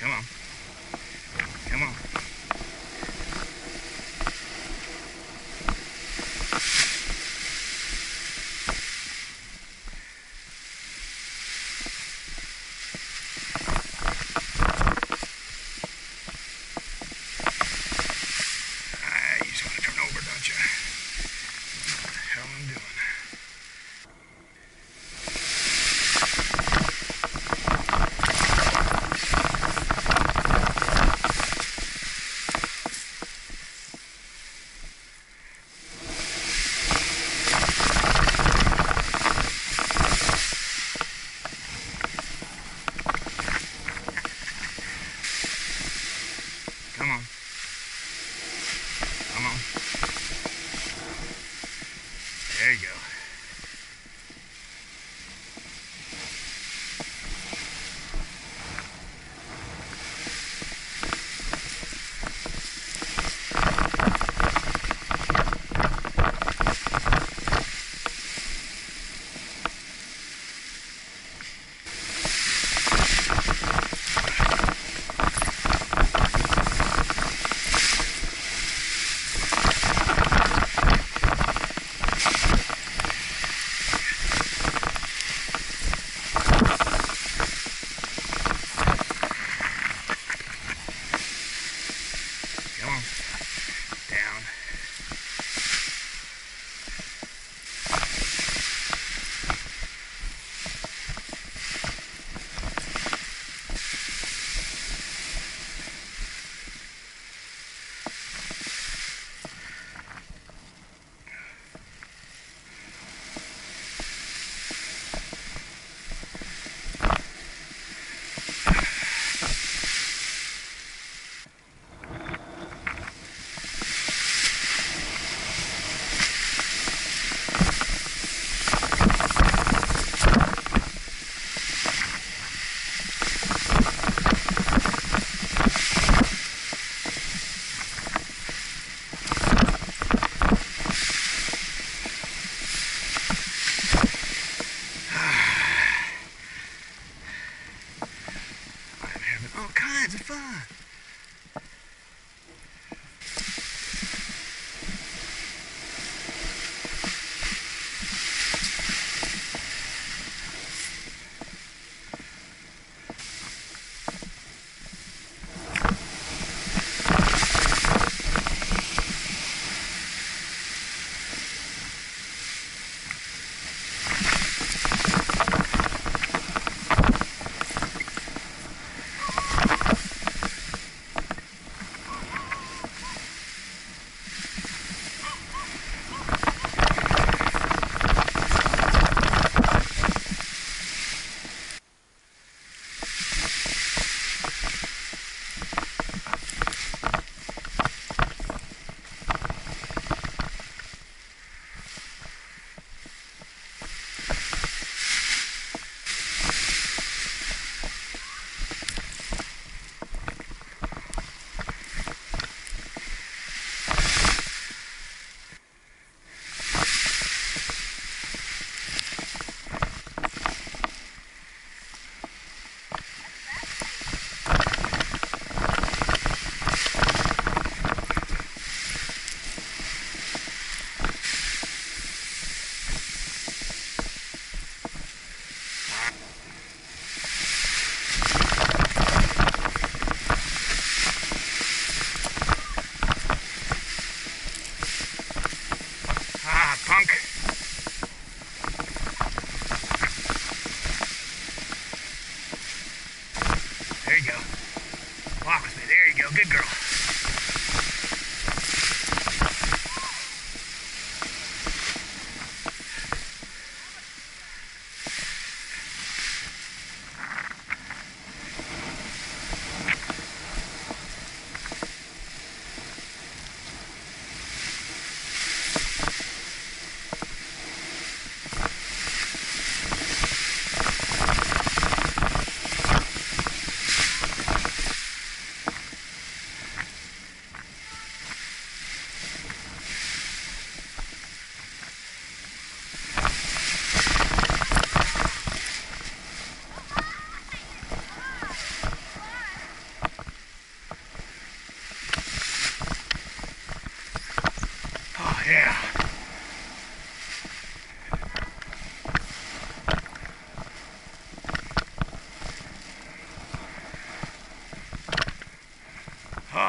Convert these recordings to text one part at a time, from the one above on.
Come on. Come on. There you go.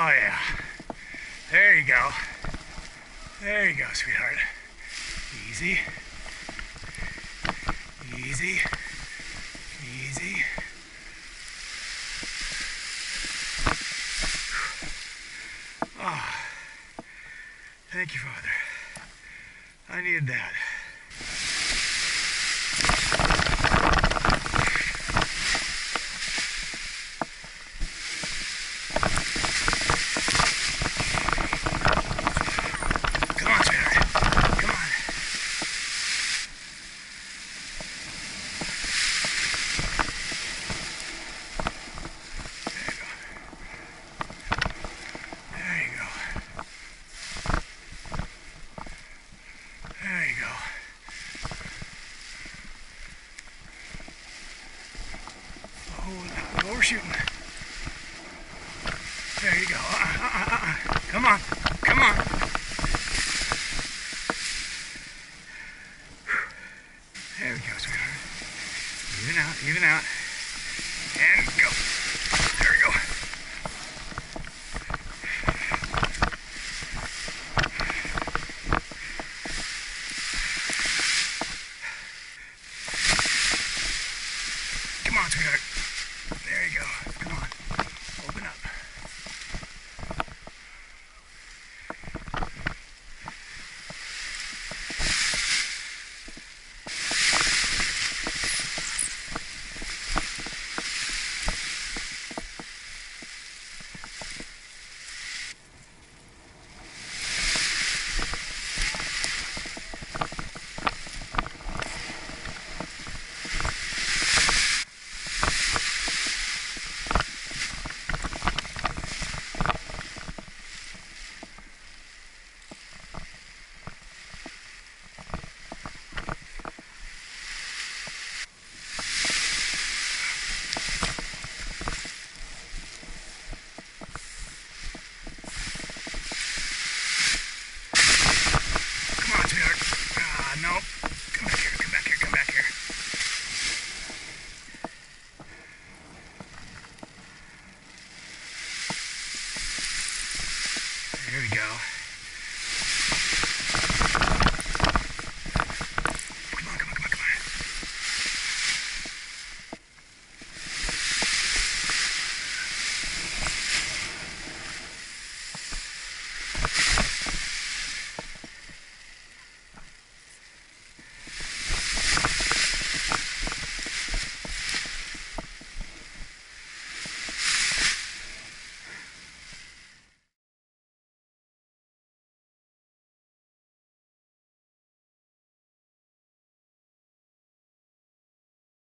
Oh, go. There you go, sweetheart. Easy. Easy. Easy. Oh, thank you, Father. I needed that. Come on, sweetheart. Come on. There you go. There you go. Oh, no, overshooting. There you go. Uh, uh, uh, uh. Come on. Come on. There we go, sweetheart. Even out, even out. And go. There we go. Come on, sweetheart.